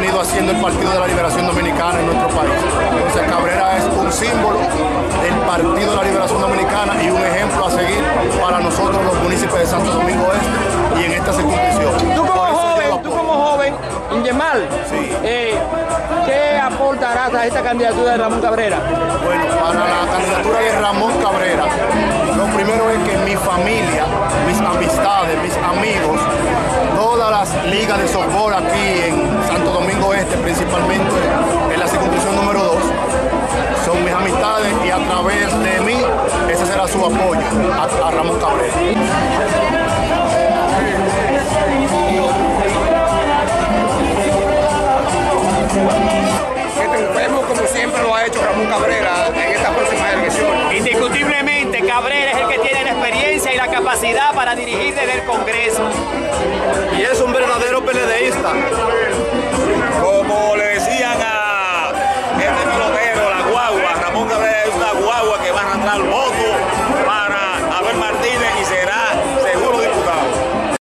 venido haciendo el Partido de la Liberación Dominicana en nuestro país. Entonces, Cabrera es un símbolo del Partido de la Liberación Dominicana y un ejemplo a seguir para nosotros los municipios de Santo Domingo Este y en esta circunscripción. Tú como joven, tú como joven, Ingemal, Sí. eh, ¿qué aportarás a esta candidatura de Ramón Cabrera? Bueno, para la candidatura de Ramón Cabrera, lo primero es que mi familia, mis amistades, mis amigos, de softball aquí en Santo Domingo Este, principalmente en la circunscripción número 2, son mis amistades y a través de mí ese será su apoyo a, a Ramón Cabrera. que triunfemos como siempre lo ha hecho Ramón Cabrera en esta próxima elección. Indiscutiblemente, Cabrera es el que tiene la experiencia y la capacidad para dirigir desde el Congreso.